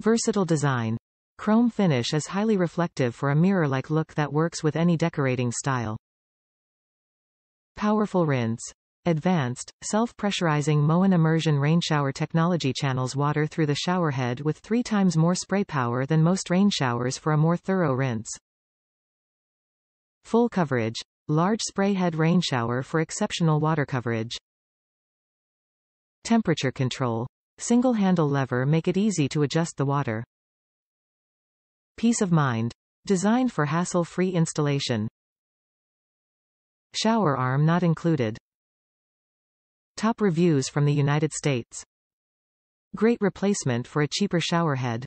Versatile design. Chrome finish is highly reflective for a mirror-like look that works with any decorating style. Powerful rinse. Advanced, self-pressurizing Moen immersion rain shower technology channels water through the shower head with three times more spray power than most rain showers for a more thorough rinse. Full coverage. Large spray head rain shower for exceptional water coverage. Temperature control. Single handle lever make it easy to adjust the water. Peace of mind. Designed for hassle-free installation. Shower arm not included. Top reviews from the United States. Great replacement for a cheaper shower head.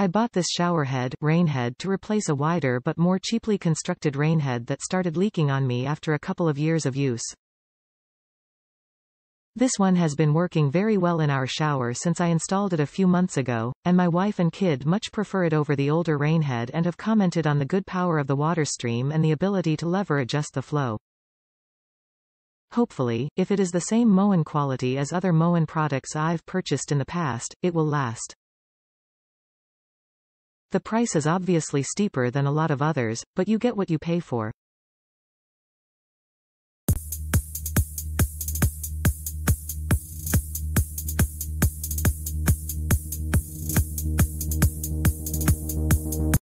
I bought this shower head, rain head to replace a wider but more cheaply constructed rain head that started leaking on me after a couple of years of use. This one has been working very well in our shower since I installed it a few months ago, and my wife and kid much prefer it over the older rainhead and have commented on the good power of the water stream and the ability to lever adjust the flow. Hopefully, if it is the same Moen quality as other Moen products I've purchased in the past, it will last. The price is obviously steeper than a lot of others, but you get what you pay for.